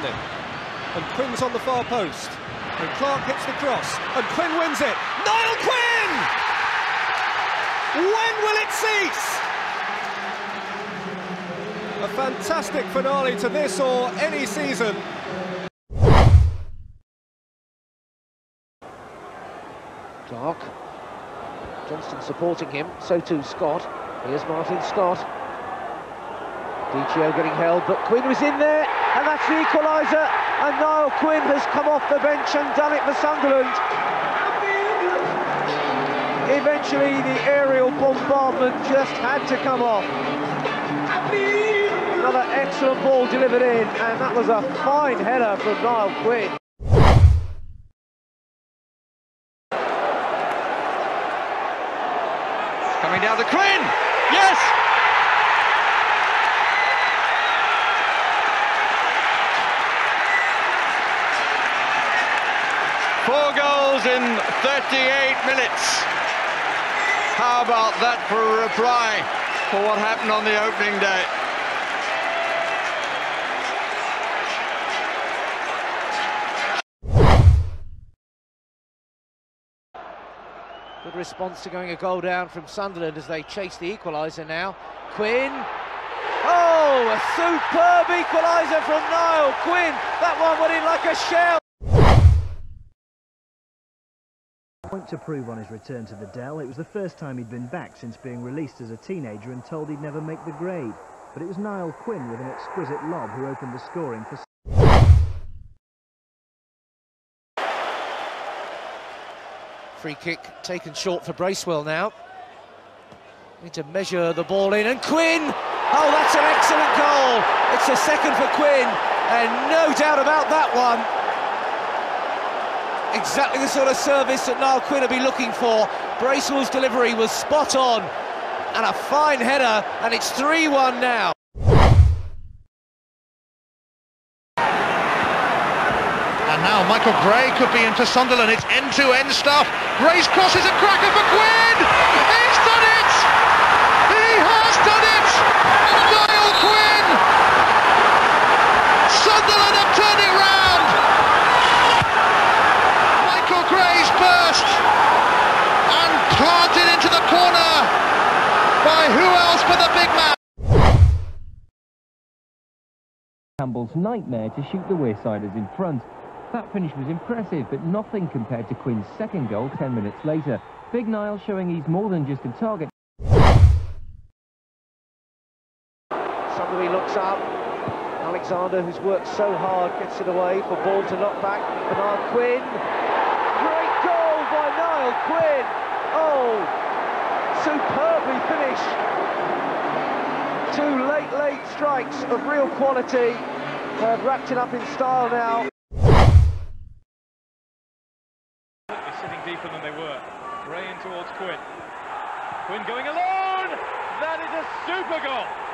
And Quinn's on the far post. And Clark hits the cross. And Quinn wins it. Niall Quinn! When will it cease? A fantastic finale to this or any season. Clark. Johnston supporting him, so too Scott. Here's Martin Scott. Dichio getting held, but Quinn was in there, and that's the equaliser. And Niall Quinn has come off the bench and done it for Sunderland. Eventually, the aerial bombardment just had to come off. Another excellent ball delivered in, and that was a fine header from Niall Quinn. Coming down to Quinn! Yes! Four goals in 38 minutes. How about that for a reply for what happened on the opening day? Good response to going a goal down from Sunderland as they chase the equaliser now. Quinn. Oh, a superb equaliser from Niall Quinn. That one went in like a shell. Point to prove on his return to the Dell. It was the first time he'd been back since being released as a teenager and told he'd never make the grade. But it was Niall Quinn with an exquisite lob who opened the scoring for. Free kick taken short for Bracewell now. Need to measure the ball in, and Quinn! Oh, that's an excellent goal! It's a second for Quinn, and no doubt about that one. Exactly the sort of service that Niall Quinn would be looking for. Bracewell's delivery was spot on, and a fine header, and it's 3-1 now. And now Michael Gray could be into Sunderland. It's end-to-end stuff. Gray's cross is a cracker for Quinn. He's done it. He has done it. Niall Quinn. Sunderland have turned it round. Michael Gray's burst and planted into the corner by who else but the big man. Campbell's nightmare to shoot the Wearsiders in front. That finish was impressive, but nothing compared to Quinn's second goal 10 minutes later. Big Niall showing he's more than just a target. Somebody looks up. Alexander, who's worked so hard, gets it away for ball to knock back Niall Quinn. Great goal by Niall Quinn. Oh, superbly finished. Two late, late strikes of real quality. Have wrapped it up in style now. They're sitting deeper than they were. Gray in towards Quinn. Quinn going alone! That is a super goal!